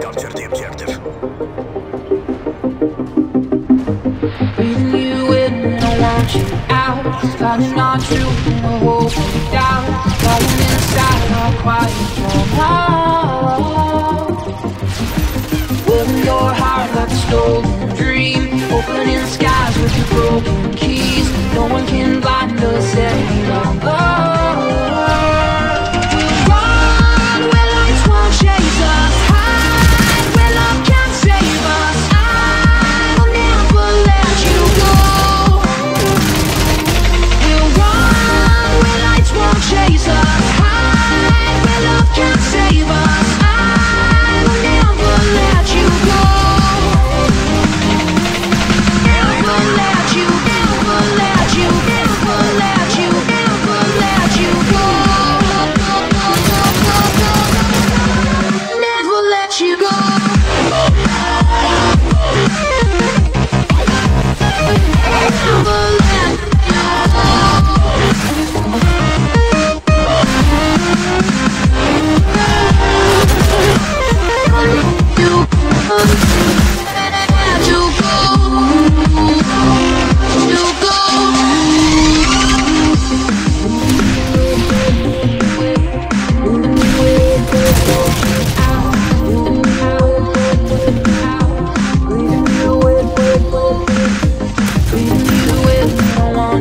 Capture the objective. Breathing you in I want you out. Finding our truth in a hope and doubt. Lying inside our quiet drama. Wearing your heart like a stolen dream. Opening skies with your broken keys. No one can blind us any longer.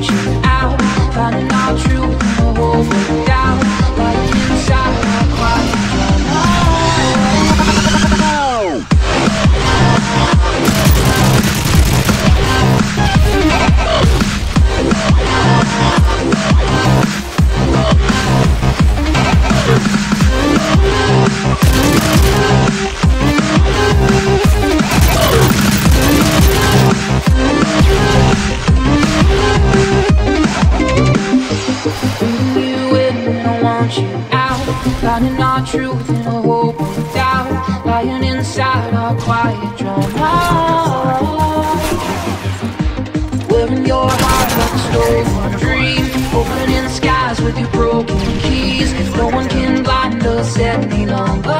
Finding Finding our truth in a hope and doubt. Lying inside our quiet drama. Wearing your heart like a stolen dream. Opening skies with your broken keys. No one can blind us any longer.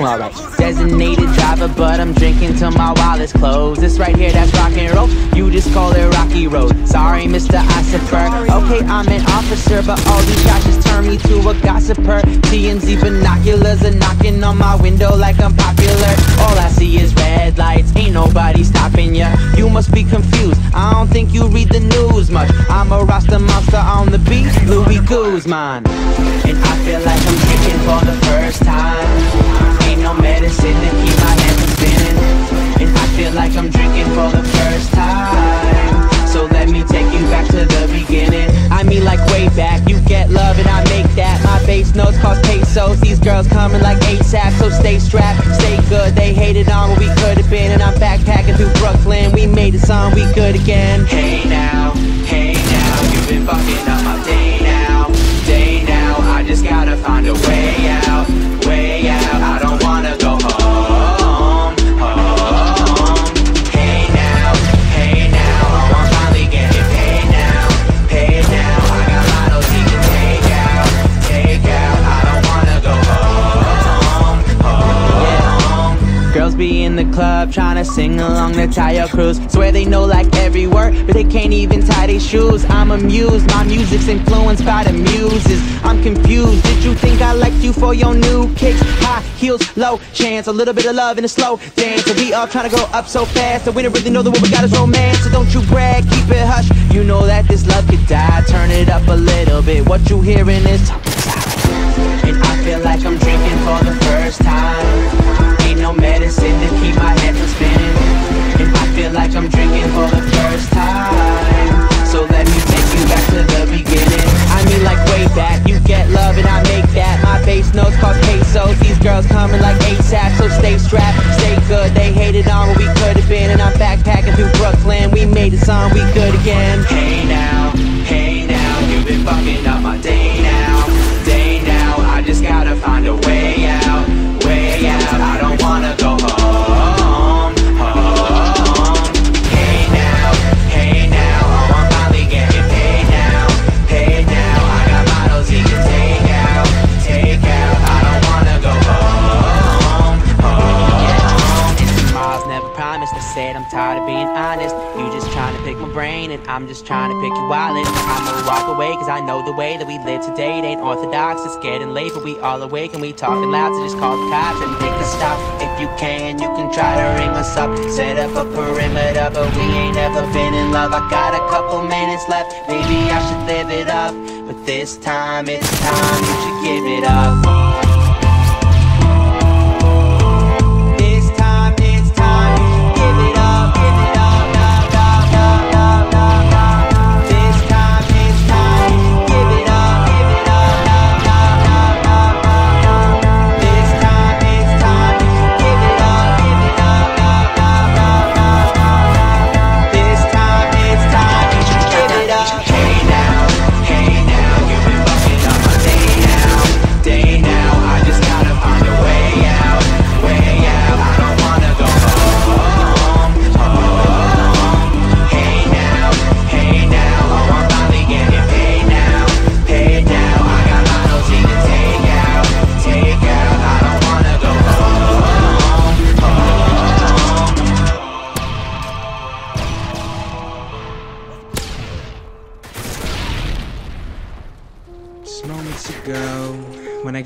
Alright, designated driver, but I'm drinking till my wallet's closed. This right here, that's rock and roll. You just call it Rocky Road. Sorry, Mr. Ossifer. Okay, I'm an officer, but all these shots just turn me to a gossiper. TMZ binoculars are knocking on my window like I'm popular. All I see is red lights, ain't nobody stopping ya. You must be confused. I think you read the news much. I'm a Rasta monster on the beat, Louis Guzman. And I feel like I'm drinking for the first time. Ain't no medicine to keep my head from spinning. And I feel like I'm drinking for the first time. So let me take you back to the beginning. I mean, like way back. You get love and I make that. My bass notes cost pesos. These girls coming like ASAP. So stay strapped, stay good. They hated on what we could have been. And through We made it song, we good again. Hey to sing along the tire cruise. Swear they know like every word, but they can't even tie their shoes. I'm amused, my music's influenced by the muses. I'm confused. Did you think I liked you for your new kicks? High heels, low chance, a little bit of love in a slow dance. So we all trying to go up so fast, and we don't really know that what we got is romance. So don't you brag, keep it hush. You know that this love could die. Turn it up a little bit. What you hearing is and I feel like I'm drinking I'm through Brooklyn, we made a song, we good again. Hey now, and I'm just trying to pick your wallet I'ma walk away cause I know the way that we live today. It ain't orthodox It's getting late but we all awake and we talking loud So just call the cops and make a stop. If you can, you can try to ring us up. Set up a perimeter but we ain't ever been in love. I got a couple minutes left, maybe I should live it up. But this time, it's time, you should give it up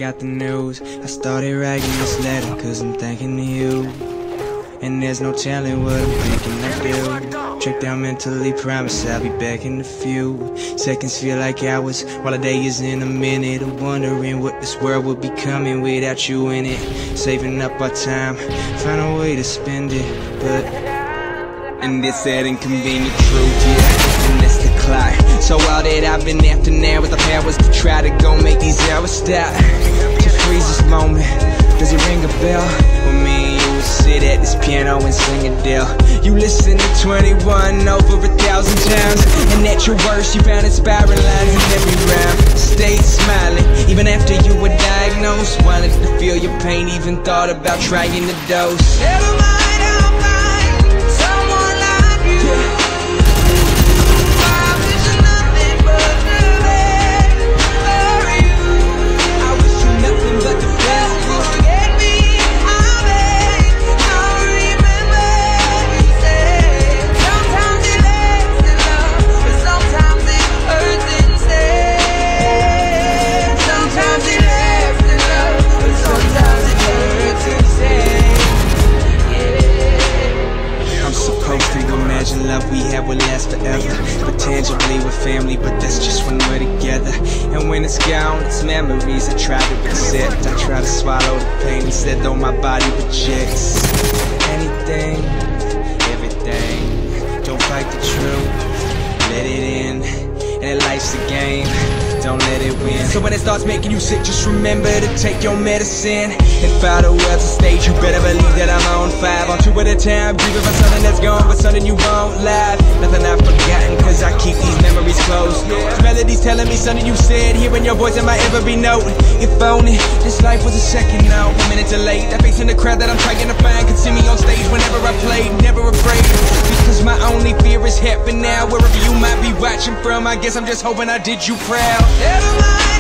got the news, I started writing this letter cause I'm thinking of you. And there's no telling what I'm thinking I do. Tricked out mentally, promise I'll be back in a few. Seconds feel like hours, while a day is in a minute. I'm wondering what this world would be coming without you in it. Saving up our time, find a way to spend it, but. And this that inconvenient truth, yeah, and that's the clock So all that I've been after now is the powers to try to go make these hours stop To freeze this moment, does it ring a bell? When me and you sit at this piano and sing Adele You listen to 21 over a thousand times. And at your worst you found inspiring lines in every rhyme. Stay smiling, even after you were diagnosed. Wanted to feel your pain, even thought about trying the dose. Never mind, So when it starts making you sick, just remember to take your medicine. If I the world's a stage, you better believe that I'm on five. On two at a time, grieving for something that's gone, but something you won't laugh Nothing I've forgotten, cause I keep these memories close. These melodies telling me something you said, hearing your voice in my every note. If only this life was a second now, a minute delayed. That face in the crowd that I'm trying to find could see me on stage whenever I played, never afraid. Because my only fear is happen now, wherever you might be watching from. I guess I'm just hoping I did you proud. Never mind,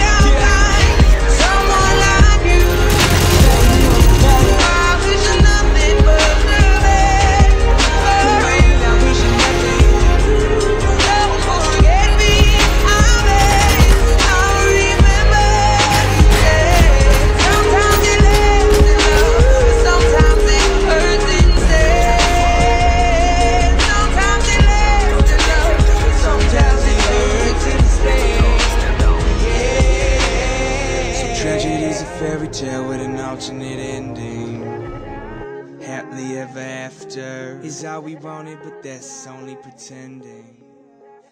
all we wanted, but that's only pretending.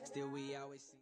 Still, we always.